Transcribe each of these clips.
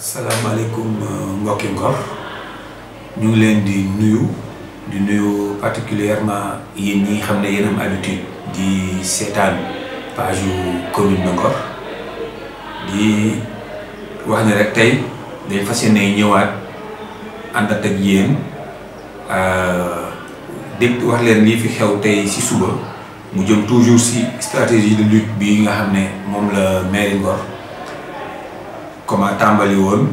salaamaaleykum mbokki Ngor. Ñu ngi leen di nuyu di nuyu particulièrement yéen ñi xam ne yéen am habitude di seetaan page commune de Ngor. Di wax ne rek tey dañ fas yéene ñëwaat àndat ak yéen dégg wax leen lii fi xew tey ci suba. Mu jëm toujours ci stratégie de lutte bi nga xam ne moom la mairie Ngor comment tàmbali woon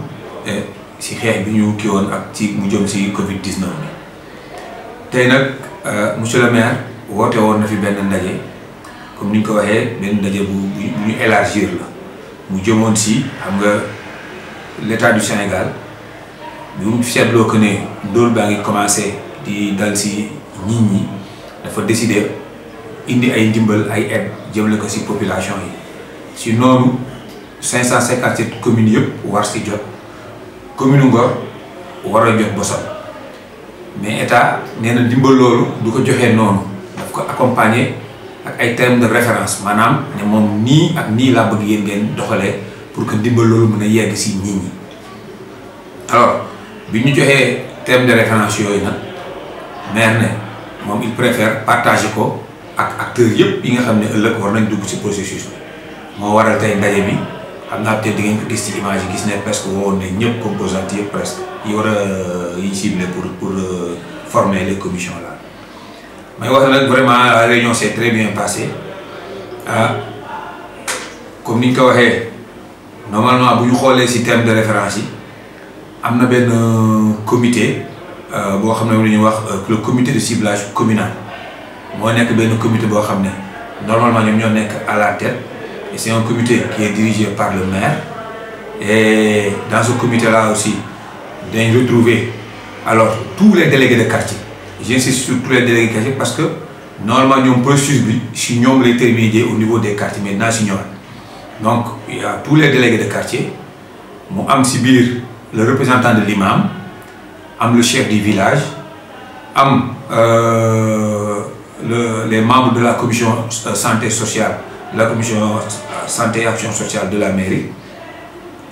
ci xeex bi ñu ak Covid 19 bi. Tey nag monsieur le maire woote na fi ndaje. Comme ko ndaje bu ñu élargir la. Mu l'état du Sénégal. Bi mu que ngi commencé di dal nit ñi dafa décider indi ay ndimbal ay population 557 communes yëpp war ci jot commune Ngor war a jot bosam mais état nee na ndimbal loolu du ko joxee noonu daf ko accompagner ak ay termes de référence. Maanaam ne moom nii ak nii laa bëgg yéen ngeen doxalee pour que ndimbal loolu mën a yegg ci nit ñi. Alors bi ñu joxee termes de référence yooyu nag maire ne moom il préfère partager ko ak acteurs yëpp yi nga xam ne ëllëg war nañ dugg ci processus bi. Moo waral tey ndaje bi xam naa peut-être di ngeen ko gis ci image yi gis ne presque woon ne ñëpp composantes yëpp presque yi war a yi ciblé pour pour former les commissions là. May wax nag vraiment la réunion s'est très bien passée. Ah comme ni ñu ko waxee normalement bu ñu xoolee ci terme de référence yi am na benn comité boo xam ne lu ñuy wax le comité de ciblage communal. Moo nekk benn comité boo xam ne normalement ñoom ñoo nekk à la tête c'est un comité qui est dirigé par le maire. Et dans ce comité là aussi dañ retrouver alors tous les délégués de quartier. J'insiste sur tous les délégués de quartier parce que normalement ñoom processus bi si ñoom lay terminer au niveau des quartiers mais ñëwaat. Donc il y a tous les délégués de quartier mu am si biir le représentant de l'imam am le chef du village am le les membres de la commission santé sociale de la commission santé et action sociale de la mairie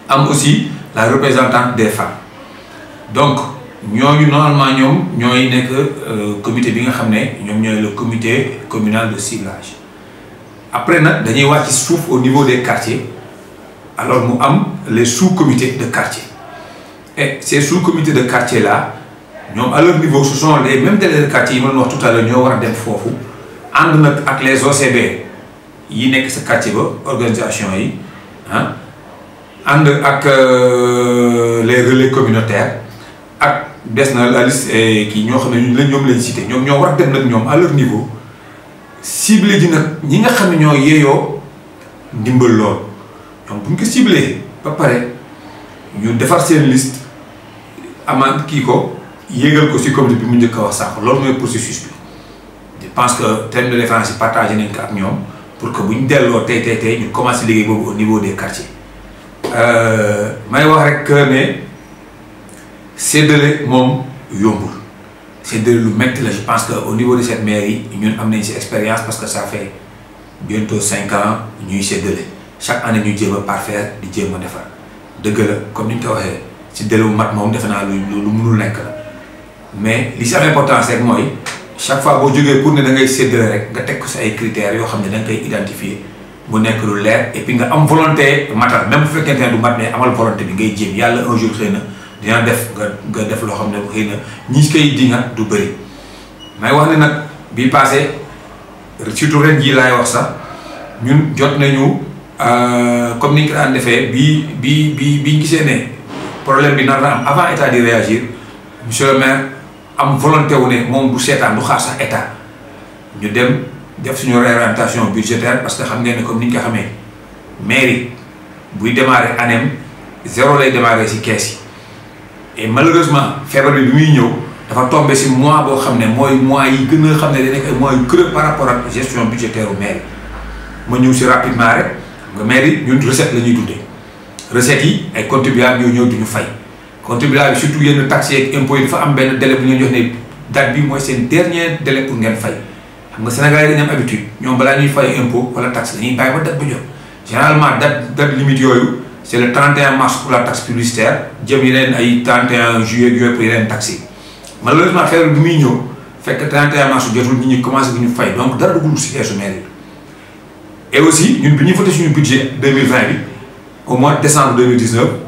am aussi la représentante des femmes. Donc ñooñu normalement ñoom nekk comité bi nga le comité communal de ciblage. Après nag dañuy wàcc suuf au niveau des quartiers. Alors mu am les sous-comités de quartier. Et ces sous-comités de quartier là ñoom à leur niveau ce sont les mêmes délégués de quartier yi ma wax tout à l'heure ñoo war a les OCB yi nekk sa quartier ba organisation yi ah ànd ak les relais communautaires ak des na la liste kii ñoo xam ne ñu la ñoom lañ cité. Ñoom ñoo war a dem nag ñoom à leur niveau ciblé ji nag ñi nga xam ne ñoo yeeyoo ndimbal lool. Donc bu ñu ko ciblé ba pare ñu defar seen liste amaan kii ko yéegal ko ci comité bi mu njëkk a wax sax loolu mooy processus bi. Je pense que terme de référence yi partagé nañ ko ak ñoom pour que bu ñu delloo au niveau des quartiers. May wax rek ne je pense que au niveau de cette mairie ñun am nañ ci expérience parce que ça fait bientôt cinq ans ñuy séddale. Chaque année ñu jéem a parfaire di comme ni ñu ko mais chaque fois boo jógee pour ne da ngay séddale rek nga teg ko sa ay critères yoo xam ne da nga koy identifier nekk lu leer et puis nga am volonté matal. Même bu fekkente ne du mat mais amal volonté bi ngay jéem. Yàlla un jour xëy na dina def nga nga def loo xam ne xëy na ñi koy dinga du bëri. May wax ne nag bii passé surtout ren jii laay wax sax ñun jot nañu comme ni ñu ko daan defee bii bi bii biñ gisee ne problème bi nar na am avant état di réagir monsieur am volonté wu ne moom du seetaan du xaar sax état. Ñu dem def suñu réorientation budgétaire parce que xam ngeen ne comme ni ko xamee mairie buy anem zéro lay démarrer kees et malheureusement feebar bi bi muy ñëw dafa tombé mois boo xam ne mooy mois ne par rapport ak gestion budgétaire u mairie. Ma ñëw rapidement rek nga mairie ñun recette la ñuy dundee. Recettes yi ay contribuables ñoo ñëw contribuable bi surtout yenn taxes yeeg impôts yi dafa am benn délai bu ñu jox ne date bi mooy seen dernier délai pour ngeen fay. Xam nga Sénégal yi dañu am habitude ñoom balaa ñuy fay impôt wala taxe dañuy bàyyi ba date ba jot. Généralement date date limite yooyu c'est le 31 mars pour la taxe publicitaire jëm yeneen ay 31 juillet yooyu pour yeneen taxes yi. Malheureusement feebar bi muy ñëw fekk 31 mars jotul nit ñi commencé bu ñu fay donc dara dugul si keesu mairie et aussi ñun bi ñuy voté suñu budget 2020 bi au mois de décembre 2019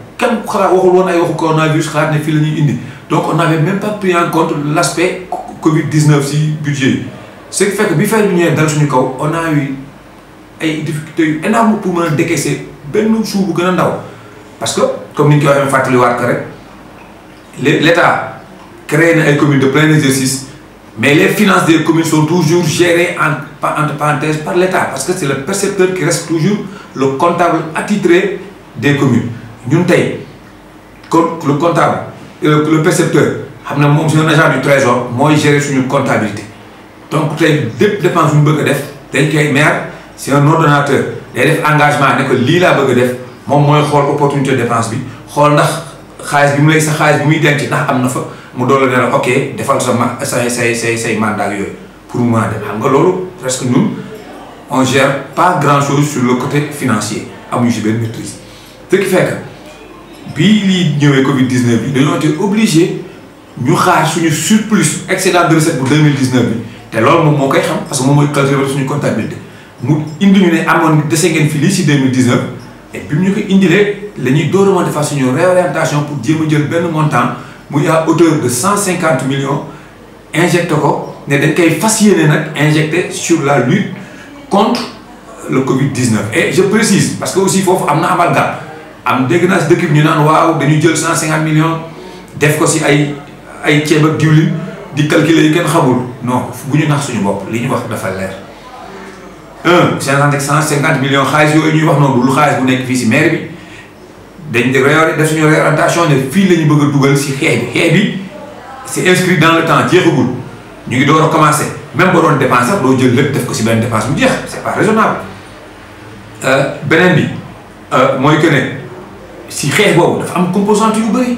donc on n'avait même pas pris en compte l'aspect Covid 19 si budget ce qui fait que bi feebar bi on a eu ay difficultés yu énormes pour mën décaisser benn suuf parce que comme ni ñu koy waxee fàttaliwaat rek l'État créé na ay communes de plein exercice mais les finances des communes sont toujours gérées en entre parenthèses par l'État parce que c'est le percepteur qui reste toujours le comptable attitré des communes ñun tey kon le comptable le percepteur xam na moom c'est un agent du trésor mooy gérer suñu comptabilité. Donc tey lépp dépense bu ñu bëgg maire c'est un ordonnateur day def engagement ne ko lii laa bëgg opportunité dépense ok defal sa ma pour gère pas grand chose sur le côté financier bii lii ñëwee Covid 19 bi dañoo été obligé ñu xaar suñu surplus excédent de recette bu 2019 bi. Te loolu moom moo koy xam parce que moom mooy calculer suñu comptabilité. Mu indi ñu ne amoon dese ngeen fi lii si 2019 et bi mu ñu ko indilee la ñuy door a réorientation pour jéem a jël benn montant muy à hauteur de 150 millions injecté ko ne dañ sur la lutte contre le Covid 19 et je précise parce que aussi foofu am na amalgame am dégg naa bi ñu naan waaw 150 millions def si ay ay ak non bu ñu nax suñu bopp un cinquante cent cinquante millions xaalis yooyu ñuy wax noonu lu xaalis bu nekk fii si maire bi dañ di réor def suñu réorientation ne fii la ñu bëgg a si bi. C'est inscrit dans le temps jeexagul. Ñu ngi door a commencer. Même doon dépense sax doo si benn dépense bu jeex c'est pas raisonnable. Beneen bi mooy que si xeex boobu dafa am composante yu bëri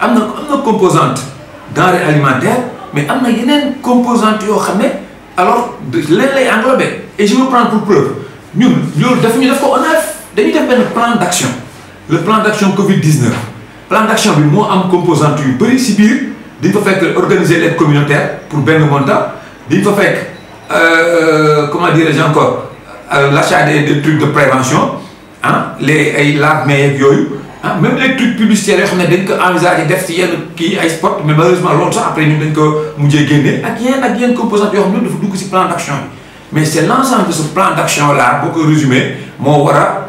am na am na composante denrée alimentaire mais am na yeneen composante yoo xam ne alors leen lay englobé. Et je veux prendre pour preuve ñun loolu daf ñu def ko on a dañuy def benn plan d'action. Le plan d'action Covid 19 plan d'action bi moo am composante yu bëri si biir. Dañ fa fekk organiser l'aide communautaire pour benn montant. Dañ fa fekk comment dirais-je encore l'achat des trucs de prévention ah les ay lave-mains yeeg yooyu ah même les trucs publicitaires yoo xam ne dañ ko envisager def mais malheureusement loolu sax après ñun dañ ko mujjee génne ak yenn ak yenn composantes yoo xam ne dafa dugg ci plan bi. Mais c'est l'ensemble de ce plan d'action là boo ko résumé moo war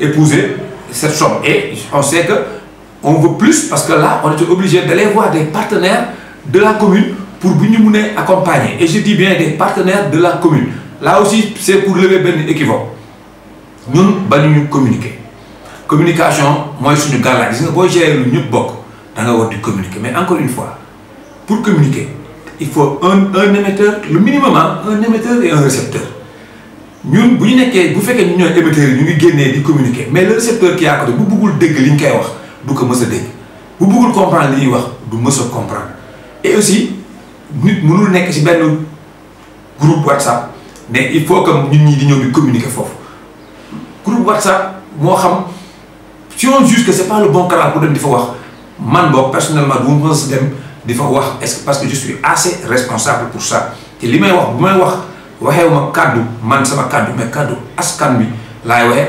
épouser cette somme. Et on sait que on veut plus parce que là on était obligé d'aller voir des partenaires de la commune pour bu ñu mënee accompagner. Et je dis bien des partenaires de la commune. Là aussi c'est pour lever benn équivoque. Ñun bañu ñu communiquer communication mooy suñu gàllaaj gis nga boo gérer lu ñëpp bokk da nga war communiquer. Mais encore une fois pour communiquer il faut un un émetteur le minimum un émetteur et un récepteur. Ñun bu ñu nekkee bu fekkee ñu ñooy émetteurs yi ñu communiquer. Mais le récepteur qui est à côté bu bëggul dégg li ñu koy wax du ko mës a comprendre li ñuy wax comprendre. Et aussi nit mënul nekk ci benn groupe WhatsApp mais il faut que ñun ñi di groupe WhatsApp moo xam si on juge que c'est pas le bon canal pour dem di fa wax. Man personnellement du ma mës est-ce parce que je suis assez responsable pour ça? Wax waxee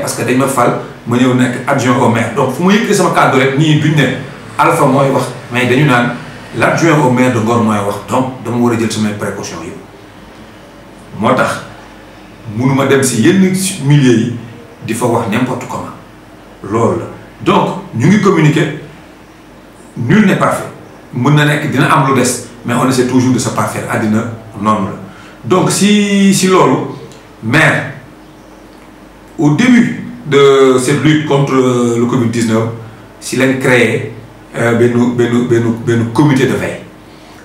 parce que dañ ma adjoint au maire. Donc fu ma yëkkee sama kàddu rek ñii duñ ne Alpha mais l'adjoint au maire de donc dama war a jël samay précautions yëpp. Si yenn milieux yi n'importe comment. Loolu la donc ñu ngi communiquer nul n'est parfait. Mën na nekk dina am mais on essaie toujours de se parfaire. Donc si si maire au début de cette lutte contre le Covid-19 si leen créé benn benn comité de veille.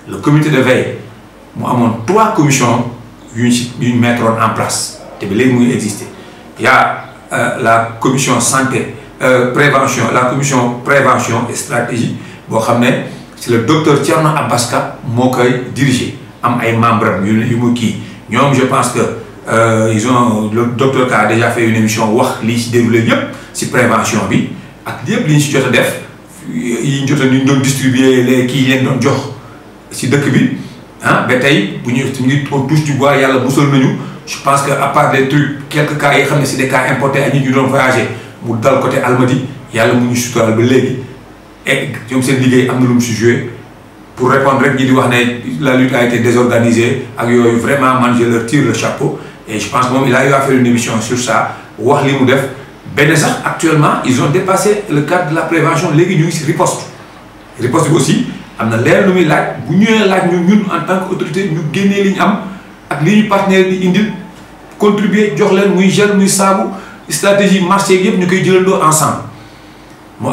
Le comité de veille mu amoon trois commissions yu en place. Te y a la commission santé euh, prévention la commission prévention et stratégie boo xam c'est le docteur Thierno Abaska moo koy diriger. Am ay membres yu yu mu kii. Je pense que ils ont le docteur Ka a déjà fait une émission wax lii ci déroulé yëpp ci prévention bi ak yëpp li ñu ci jot a def yi ñu jot a ñu doon distribuer les kii leen doon ci dëkk bi. Ah ba tey bu ñu ñu ngi touche du bois yàlla musal nañu. Je pense que à part des trucs quelques cas yi xam c'est des cas importés ak ñi ñu voyager mu dal côté Almadi yàlla mu ñu suturaal ba léegi. Et ñoom seen liggéey am na lu mu si pour répondre rek ñi di wax ne la lutte a été désorganisée ak yooyu vraiment man je leur tire le chapeau. Et je pense moom il a eu à faire une émission sur ça wax li mu def. Benn sax actuellement ils ont dépassé le cadre de la prévention. Léegi ñu ngi si riposte. Riposte aussi am na leer lu muy laaj. Bu ñëwee laaj ñu ñun en tant que autorité ñu génnee li ñu am ak li partenaire di indil contribuer jox leen muy gel muy saabu stratégie marché yëpp ñu ensemble. Mu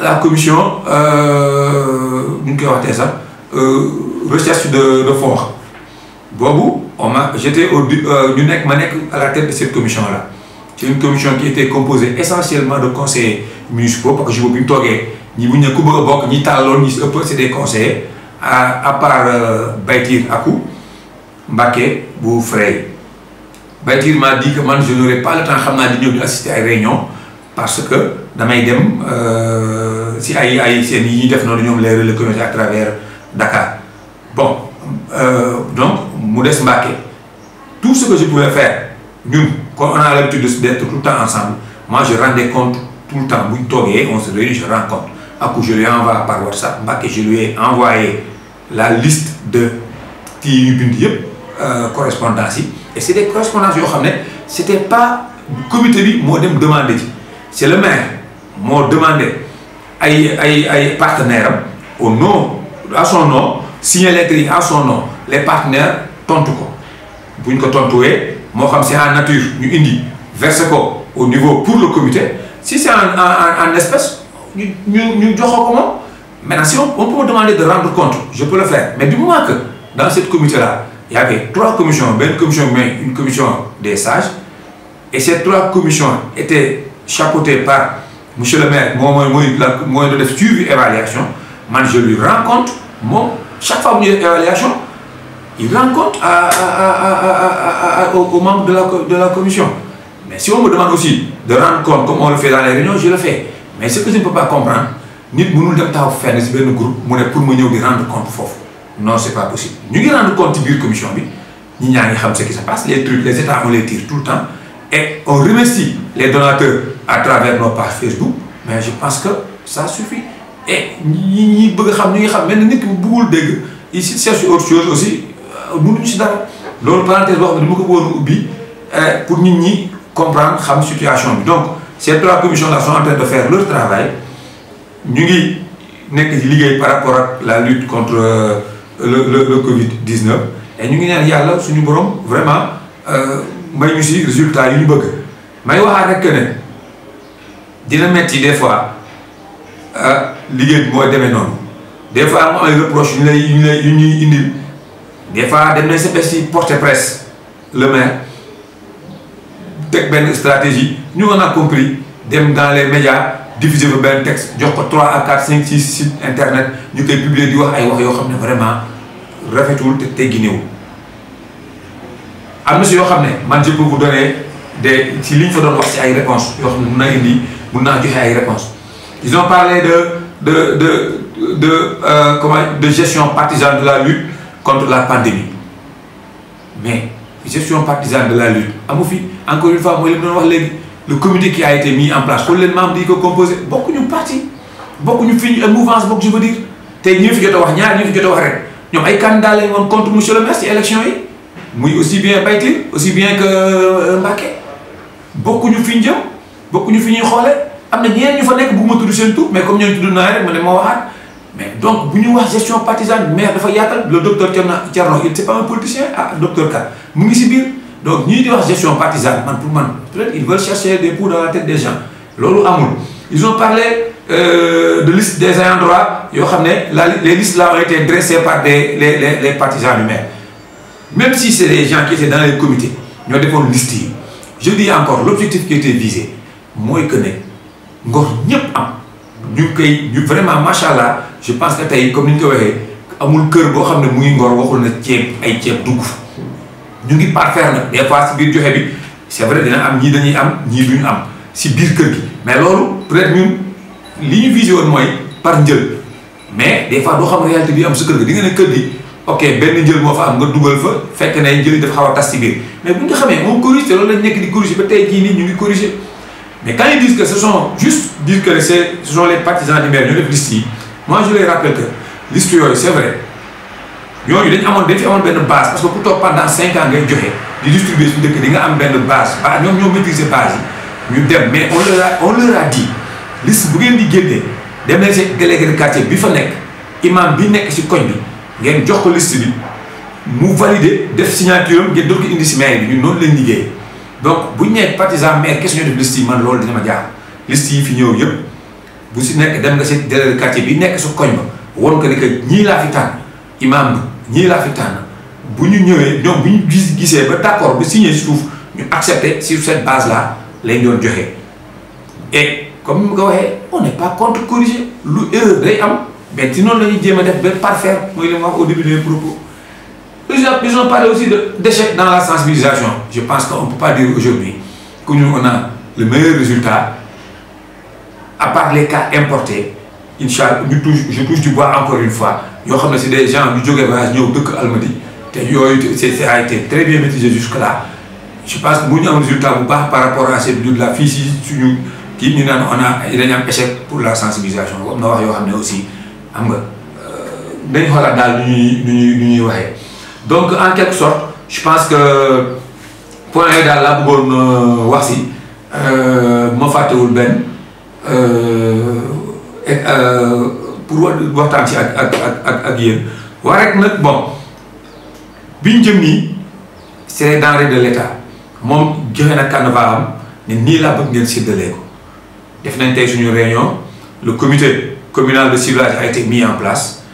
la commission waxtee sax recherche de de fonds. J'étais au nekk à la tête de cette commission là c'est une commission qui était composée essentiellement de conseillers municipaux parce que jour bi ñu toogee ñi ne ku bëgg a bokk c'est des conseillers à à part Baytir Akou Mbacké bu Frey Baytir m'a dit que man je n'aurai pas le temps xam naa di ñëw di assister ay réunion parce que damay dem si ay ay seen yi ñuy def noonu ñoom à travers Dakar. Bon euh, donc mu tout ce que je pouvais faire ñun comme on a l'habitude d'être tout le temps ensemble moi je rendais compte tout le temps. Bu ñu toogee on se réunit je rends compte. Akou je lui envoie par WhatsApp. Je lui ai envoyé la liste de kii yu yëpp correspondance et c'est des correspondances yoo xam ne c'était pas comité bi moo dem demander ci. C'est le maire moo demandé ay ay ay partenaires am au nom à son nom signé lettre yi à son nom. Les partenaires tontu ko. Bu ñu ko tontuwee moo xam c'est en nature ñu indi verser ko au niveau pour le comité. Si c'est en en en espèce ñu ñu ñu joxoo ko moom. Maintenant si on, peut me demander de rendre compte je peux le faire. Mais du moment que dans cette comité là il y avait trois commissions benn commission mais une commission des sages et ces trois commissions étaient chapeautées par monsieur le maire mooy mooy la mooy def suivi man je lui rends compte moom chaque fois ñu def évaluation il rend compte à aux, membres de la de commission. Mais si on me demande aussi de rendre compte comme on le fait dans les réunions je le fais. Mais ce que je ne peux pas comprendre mënul dem taxaw fenn si benn groupe ne pour di rendre compte foofu non c'est pas possible. Ñu ngi rendre compte biir commission bi ñi ce qui se passe. Les trucs les états on les tire tout le temps. Et on remercie les donateurs à travers nos pages Facebook mais je pense que ça suffit. Et ñi ñi bëgg a autre chose aussi. Mënuñu si dara. Loolu parenthèse ubbi pour nit ñi comprendre xam situation donc ces trois commissions là sont en train de faire leur travail. Ñu ngi nekk liggéey par rapport ak la lutte contre le le le Covid 19 et ñu ngi ñaan yàlla suñu borom vraiment may ñu si résultat yu ñu bëgg. May waxaat rek que des fois liggéey bi mooy demee noonu. Des fois lay yu ñu lay yu ñuy indil. Des fois dem nañ sa si porte presse le maire benn stratégie. Ñu on a compris dem dans les médias diffuser fa benn texte jox ko 3 à 4 5 6 sites internet ñu koy publier di wax ay wax yoo xam ne vraiment rafetul te tegginewul am na si yoo xam je peux vous donner des si li ñu fa doon wax si ay réponses yoo xam ne mun naa indi mun ils ont parlé de de de de euh, comment de gestion partisane de la lutte contre la pandémie. Mais gestion partisane de la lutte encore une fois mooy li mu doon wax léegi le comité qui a été mis en place xool leen membres yi ko composé bokkuñu parti bokkuñu fi ñu mouvance bokk je veux dire. Tey ñi fi jot a contre monsieur le maire ci aussi bien aussi bien que Mbacké. Bokkuñu fi ñu jëm bokkuñu fi ñuy xoolee fa mais comme ñooñu tudd naa rek mais donc bu ñu wax gestion partisane le docteur Thierno il c'est pas un politicien. Ah docteur Ka donc ñii di wax gestion partisane ils veulent chercher des poux dans la tête des gens. Ils ont parlé euh, de liste des ayants droit les listes là ont été dressées par les partisans du maire même si c'est des gens qui étaient dans les comités ñoo defoon liste je dis encore l'objectif qui était visé mooy que ne vraiment je pense que tey comme ni ñu ñu ngi parfaire nag. Des fois si biir joxe bi c'est vrai dina am ñii dañuy am ñii duñu am si biir kër gi. Mais loolu peut-être ñun li ñu visé woon mooy par njël. Mais des fois doo xam réalité bi am sa kër gi. Di nga ne kër gi ok benn njël moo fa am nga dugal fa fekk ne njël yi xaw a tas si mais bu ñu xamee on corrige loolu lañ nekk di corriger. Ba tey nii ñu corriger. Mais quand ils disent que ce sont juste dire que c'est ce sont les partisans du maire moi je les rappelle que liste c'est vrai ñooñu dañ amoon base parce que pendant cinq ans ngay joxe di distribuer base. Ba ñoom ñoo maîtriser base mais on leur a dit liste bu si de quartier bi fa imam bi nekk si koñ bi ngeen jox ko liste bi mu valider def signature am ngeen doon ko indi si maire donc bu ñu nee partisan maire question de liste yi? Man loolu dina ma bu si nekk dem nga si délégué de quartier bi nekk ko ni que ñii imam ñii laa fi tànn. Bu ñu ñëwee ñoom bu ñu gis gisee ba d'accord ba signé si suuf ñu accepter sur cette base là lañ doon joxe. Et comme ni ma ko waxee on n'est pas contre corriger. Lu erreur day am mais ci noonu la ñuy jéem a def ba parfaire mooy li ma wax au début de mes propos. Ils ont ils ont parlé aussi de d'échec dans la sensibilisation. Je pense qu'on peut pas dire aujourd'hui que nous on a le meilleur résultat. À part les cas importés incha ñu touche je touche du bois encore une fois yoo xam ne c'est des gens ñu jógee voyage ñëw dëkk Almadies c'est a été très bien maîtrisé jusque là je pense que bu ñu am résultat bu par rapport à cette lutte là fii si suñu kii ñu on a dañu échec pour la sensibilisation. Am na wax xam aussi am nga dañ xoolaat donc en quelque sorte je pense que point yooyu daal laa bëggoon wax si ma fàttewul benn pour waxtaan ci ak ak de l'État. Ne réunion. Le comité communal de ciblage a été mis en place.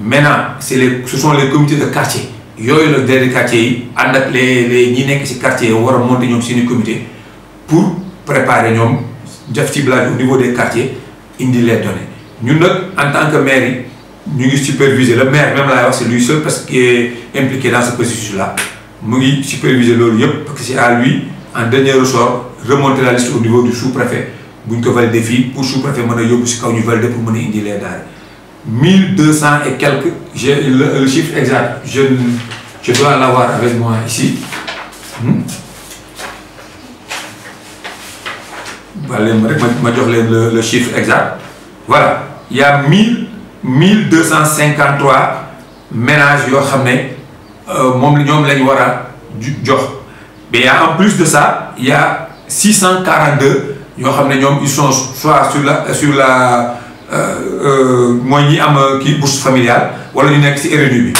Maintenant ce sont les comités de quartier. Yooyu la quartier les les ñi quartier monter ñoom seeni comité pour préparer ñoom ciblage au niveau des quartiers indi les données nag en tant que maire yi ñu ngi superviser. Le maire même laay wax c'est lui seul parce qu'il est impliqué dans ce processus là mu ngi superviser loolu parce que c'est à lui en dernier ressort remonter la liste au niveau du sous-préfet. Bu ñu ko valider fii pour sous-préfet mën pour mën a indi et quelques j'ai le, chiffre exact je je dois l'avoir avec moi ici. Leen ma rek le chiffre exact. Voilà il y a mille mille deux cent cinquante trois ménages yoo xam ne moom la ñoom la mais en plus de ça il y a six cent quarante deux yoo xam ne ñoom ils sont soit sur la am kii bourse familiale wala ñu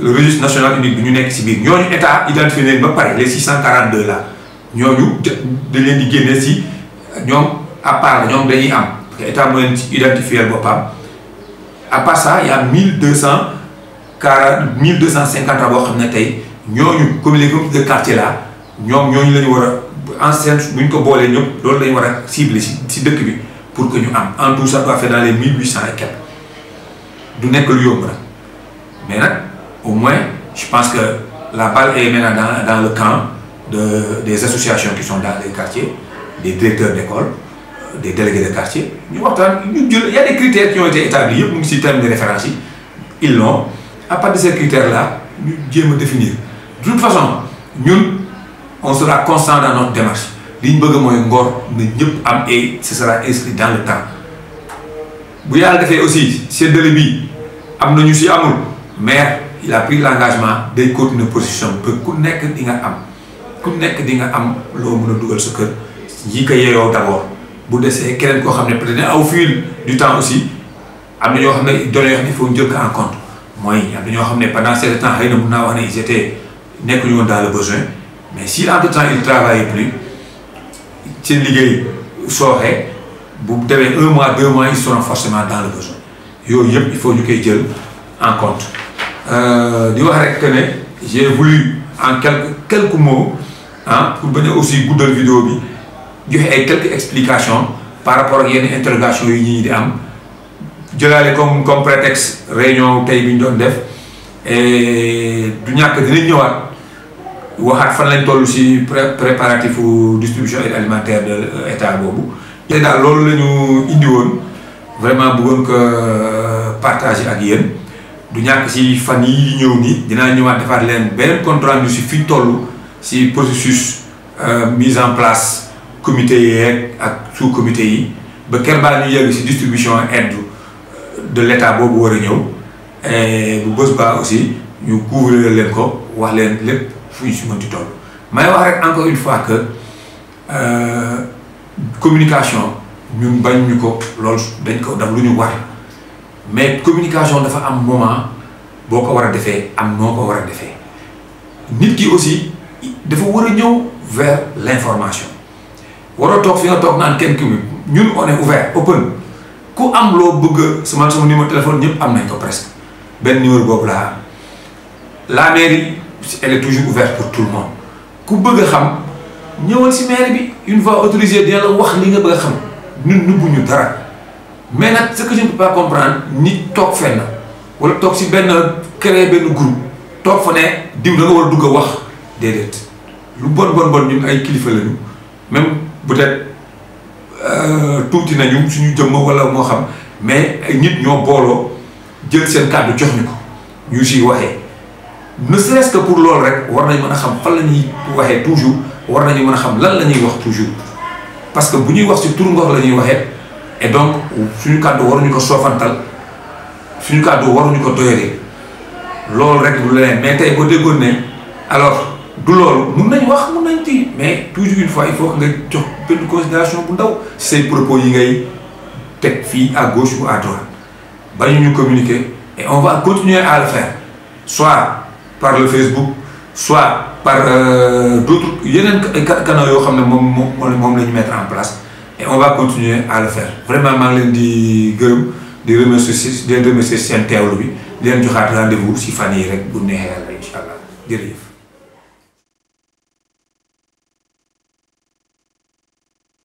le registre national unique bi identifié les 642 là. Ñooñu que état moo à part ça il y a 1200 40 1250 boo xam ne tey ñooñu comme les comités de quartier là ñoom ñooñu la ñu war a en scène bu ñu ko boolee ñëpp loolu la ñu war a cibler ci ci dëkk bi. pour que ñu am. En tout ça doit faire dans les mille huit cent et quelques. Du mais au moins je pense que la balle est maintenant dans le camp de des associations qui sont dans les quartiers des directeurs d'école des délégués de quartier. Il y a des critères qui ont été établis yëpp mu de référence ils l'ont. À partir de ces critères là ñu jéem a définir. De toute façon ñun on sera constant dans notre démarche. Li ñu bëgg mooy ce sera inscrit dans le temps. Bu yàlla defee aussi séddale bi am il a pris l'engagement day continuer position ba ku nekk am. Ku a bu desee keneen koo xam ne peut-être au fil du temps aussi am na ñoo xam ne données yoo xam ne faut jël ko en compte. Mooy am na ñoo xam ne pendant certain temps xëy na mun naa wax ne ils étaient nekkuñu woon dans le besoin mais si entre-temps ils travaillaient plus seen liggéey sooxee bu demee un mois deux mois ils seront forcément dans le besoin. Yooyu yëpp il faut ñu koy jël en compte. Di wax rek que ne j'ai voulu en quelques quelques mots ah pour bañ a aussi guddal vidéo bi joxe quelques explications par rapport ak yenn interrogations yi ñi di am. Comme comme prétexte réunion tey bi ñu doon def. Du ñàkk dinañ ñëwaat distribution alimentaire de état boobu. te daal loolu vraiment bëggoon ko partager ak yéen. Du ñàkk si fan yi ñëw dinaa processus mise en place comité sous comité yi ba distribution aide de l' a ñëw. Bu aussi ñu couvrir leen ko wax leen fu mënti encore une fois que communication ñun bañ ñu ko dañ ko daf mais communication dafa am moment boo ko war a defee am noo ko war a defee. Nit aussi dafa war a ñëw vers l' information waroo toog fi nga toog naan kenn ki ñun on est ouvert open. Ku am loo bëgg sama sama numéro téléphone ñëpp am nañ ko presque. Benn numéro boobu laa am. La mairie elle est toujours ouverte pour tout le monde. Ku bëgg a xam ñëwal si mairie bi. Une fois autorisé dina la wax li nga bëgg a xam. Ñun nëbbuñu dara. Mais nag ce que je pas comprendre nit toog fenn wala toog si benn créer benn groupe toog fa ne diw da nga dugg a wax. Déedéet. Lu bon bon bon ñun ay kilifa lañu. Peut-être tuuti nañu suñu jëmm wala moo xam mais ay nit ñoo booloo jël seen kàddu jox ñu ko ñu siy waxee ne serait-ce que pour loolu rek war nañ mën a xam fan la ñuy waxee toujours war nañu mën a xam lan la ñuy wax toujours. Parce que bu ñuy wax ci tur ngox la ñuy waxee et donc suñu kàddu waruñu ko soofantal suñu kàddu waruñu ko doyaree loolu rek lu leneen mais tey boo déggoon ne alors du loolu mun nañ wax mun nañ ci mais toujours une fois il faut que nga jox benn considération bu ndaw. Say propos yi ngay teg fii à gauche ou à droite. Bañu ñu communiquer et on va continuer à le faire. Soit par le Facebook soit par euh, d'autres yeneen canaux yoo xam ne moom moom moom la ñu mettre en place et on va continuer à le faire. Vraiment maa ngi leen di gërëm di remercier di leen remercier seen teewlu bi di leen joxaat rendez-vous si fan yi rek bu neexee yàlla incha allah. Jërëjëf.